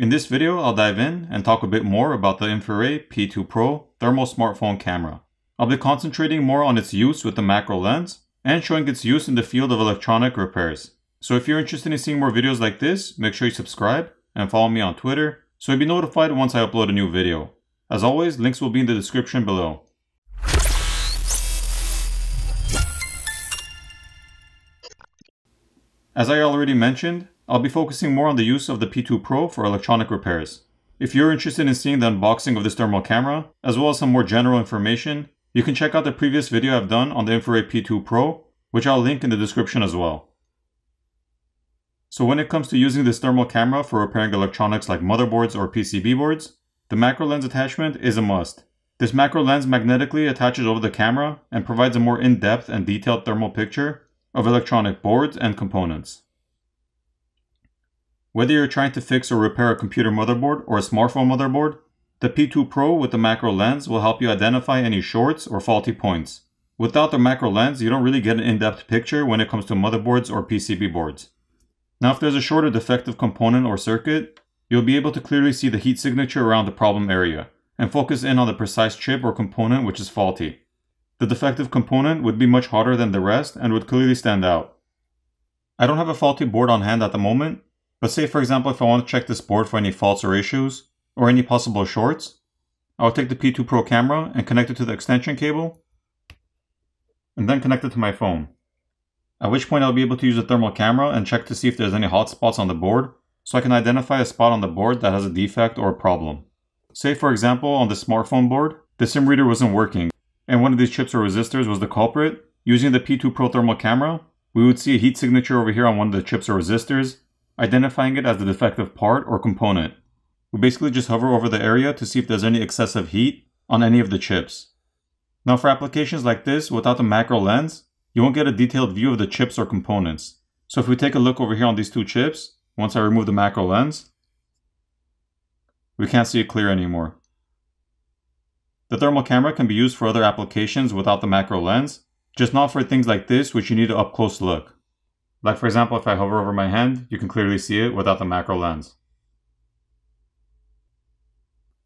In this video, I'll dive in and talk a bit more about the Infiray P2 Pro thermal smartphone camera. I'll be concentrating more on its use with the macro lens and showing its use in the field of electronic repairs. So if you're interested in seeing more videos like this, make sure you subscribe and follow me on Twitter so you'll be notified once I upload a new video. As always, links will be in the description below. As I already mentioned, I'll be focusing more on the use of the P2 Pro for electronic repairs. If you're interested in seeing the unboxing of this thermal camera, as well as some more general information, you can check out the previous video I've done on the Infiray P2 Pro, which I'll link in the description as well. So when it comes to using this thermal camera for repairing electronics like motherboards or PCB boards, the macro lens attachment is a must. This macro lens magnetically attaches over the camera and provides a more in-depth and detailed thermal picture of electronic boards and components. Whether you're trying to fix or repair a computer motherboard or a smartphone motherboard, the P2 Pro with the macro lens will help you identify any shorts or faulty points. Without the macro lens, you don't really get an in-depth picture when it comes to motherboards or PCB boards. Now if there's a short or defective component or circuit, you'll be able to clearly see the heat signature around the problem area, and focus in on the precise chip or component which is faulty. The defective component would be much hotter than the rest and would clearly stand out. I don't have a faulty board on hand at the moment, but say for example if I want to check this board for any faults or issues, or any possible shorts, I'll take the P2 Pro camera and connect it to the extension cable, and then connect it to my phone. At which point I'll be able to use the thermal camera and check to see if there's any hot spots on the board, so I can identify a spot on the board that has a defect or a problem. Say for example on the smartphone board, the SIM reader wasn't working, and one of these chips or resistors was the culprit, using the P2 Pro thermal camera, we would see a heat signature over here on one of the chips or resistors, identifying it as the defective part or component. We basically just hover over the area to see if there's any excessive heat on any of the chips. Now for applications like this without the macro lens, you won't get a detailed view of the chips or components. So if we take a look over here on these two chips, once I remove the macro lens, we can't see it clear anymore. The thermal camera can be used for other applications without the macro lens, just not for things like this which you need an up close look. Like for example, if I hover over my hand, you can clearly see it without the macro lens.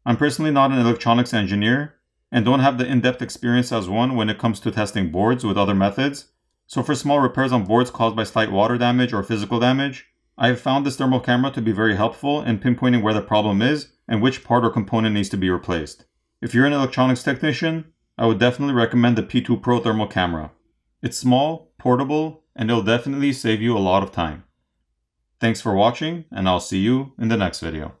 I'm personally not an electronics engineer and don't have the in-depth experience as one when it comes to testing boards with other methods, so for small repairs on boards caused by slight water damage or physical damage, I have found this thermal camera to be very helpful in pinpointing where the problem is and which part or component needs to be replaced. If you're an electronics technician, I would definitely recommend the P2 Pro thermal camera. It's small, portable, and it'll definitely save you a lot of time. Thanks for watching, and I'll see you in the next video.